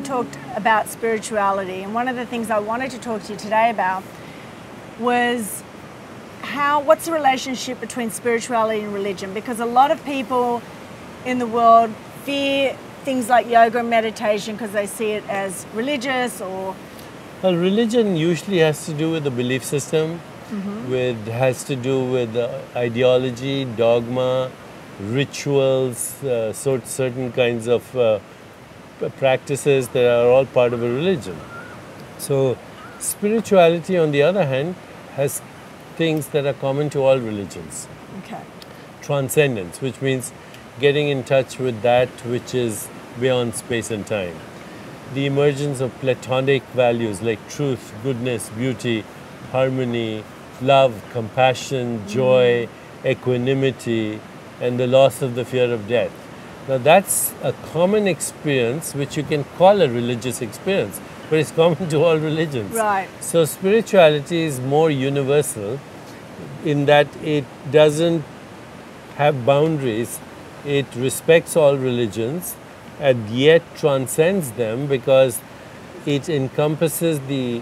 talked about spirituality, and one of the things I wanted to talk to you today about was how what's the relationship between spirituality and religion? Because a lot of people in the world fear things like yoga and meditation because they see it as religious or well religion usually has to do with the belief system mm-hmm. with has to do with uh, ideology dogma rituals uh, sort, certain kinds of uh, practices that are all part of a religion so spirituality on the other hand has things that are common to all religions okay transcendence which means getting in touch with that which is beyond space and time. The emergence of platonic values like truth, goodness, beauty, harmony, love, compassion, joy, mm-hmm. equanimity, and the loss of the fear of death. Now, that's a common experience which you can call a religious experience, but it's common to all religions. Right. So, spirituality is more universal in that it doesn't have boundaries it respects all religions and yet transcends them because it encompasses the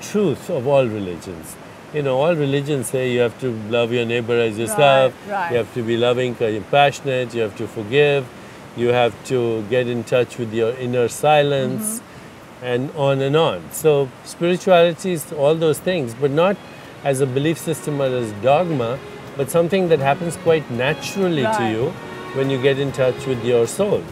truth of all religions. You know, all religions say you have to love your neighbor as yourself, right, right. you have to be loving, compassionate, you have to forgive, you have to get in touch with your inner silence, mm-hmm. and on and on. So, spirituality is all those things, but not as a belief system or as dogma, but something that happens quite naturally right. to you when you get in touch with your soul.